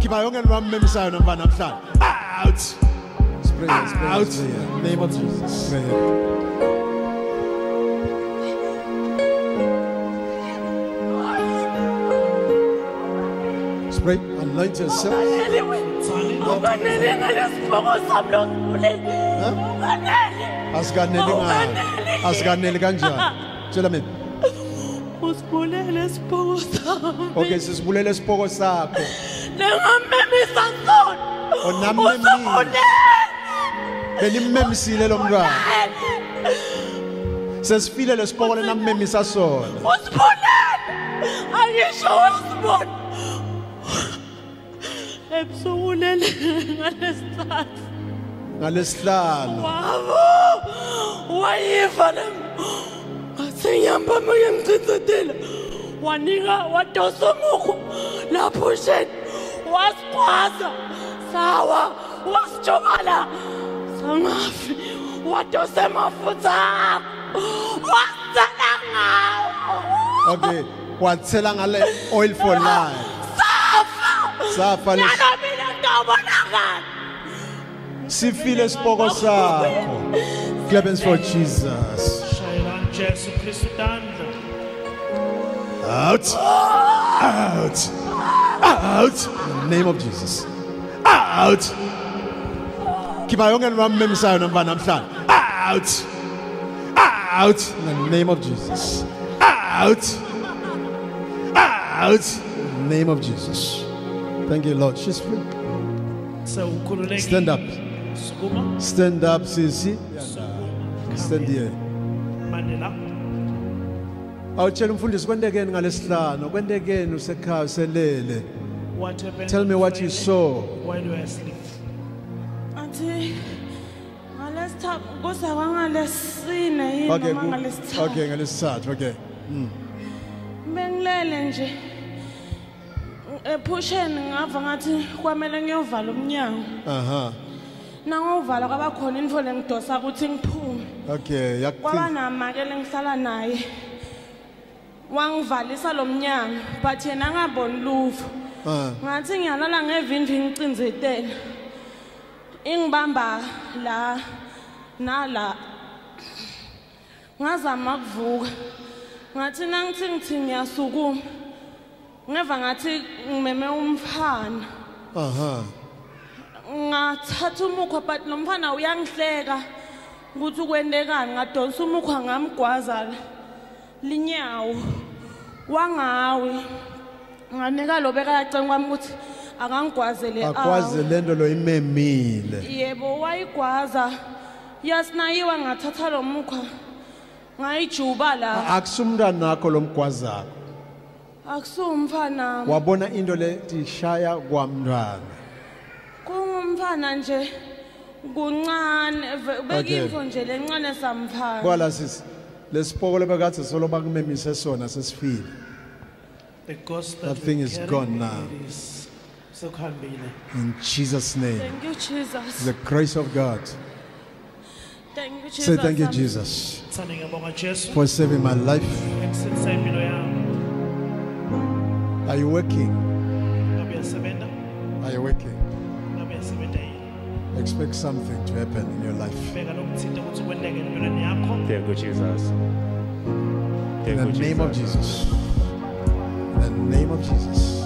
Khipha yonke into wamemisayo namfana namhlanje. Out. Spray, spray, Out. spray. Name of Jesus. Spray. Spray. Anoint yourself. unganele ngalesibhoko sami losibulele unganele Asikaneli ngani? Asikaneli kanjani? Tshela mina. Usibulele isibhoko sami Okay, sisibulele isipoko sakho. nengamemisa sona Onamemile. Benimmemisile lo mntwana. Sesifile lesipoko lenamemisa sona. usibulele angisho usibona ebusubulele ngalesithathu Ngalesihlalo. wabo wayiva ngihamba ngiyemchithethela wanika wadosa umukhu lapho sheni wasikhwaza sawa wasijobala sangafi wadosa emafutha wasala ngawo Okay, wathela ngale oil for life. safa. Safa nanomina ngabonakala Sifile isipoko sakho. Clap hands for Jesus. Jesu Kristu tandla. Out. Out. Out. In the name of Jesus. Out. Khipha yonke into wamemisayo namfana namhlanje. Out. Out. In the name of Jesus. Out. Out. In the name of Jesus. Thank you, Lord. She's free. Stand up. Stand up, Sisi. Stand here. Mandela. Awutshela umfundisi kwendekeni ngalesihlanu, kwendekeni usekhaya uselele. What happened? Tell me what you saw. While you were asleep. athi ngalesithathu kuze kwangalesine yini Okay, noma ngalesithathu okay, ngalesithathu, okay. bengilele nje ephusheni ngava ngathi kwamele ngiyovala umnyango Aha. nangovala kwabakhona into lengidosa ukuthi ngiphume Okay, kwaba yakufika. namake lengihlala naye. Wangivalisa lo mnyango but yena angaboni luvo. Ah. ngathi ngiyalala ngevindvi ngicinzetela ingibamba la nala. Ngazama kuvuka ngathi nangithi ngithi ngiyasukuma ngeva ngathi ngimeme umfana. Aha. ngathatha umukhwa but lo mfana uyangihleka. Ukuthi kwendekani ngadonsa umukhwa ngamgwaza linyawo wangawi nganika lo bekayacela kwami ukuthi akangigwazele Akwazi lento lo imemile. yebo wayigwaza. Yasinayiwe ngathatha lo mukhwa ngayijuba la. Akusumntwana nakho lomgwazako. akusiwumfana Wabona into le tishaya kwamntwana. kungumfana nje. Kuncane ve- Okay. bekiyinto nje lencane samfana Kwala sisi. Lesipoko lebekade solo bakumemise sona sesifile. The ghost That that thing is gone now. is sekuhambile. In Jesus name. thank you jesus The grace of God. thank you jesus Say thank you Jesus Thanda ngiyabonga Jesu for saving my life. ekusindisa impilo yami. Are you working? Are you working? Ngabe uyasebenza yini? Expect something to happen in your life. Bheka lokuthinta ukuthi kwendeke. Thank you, Jesus. In the you, name of Jesus. In the name of Jesus.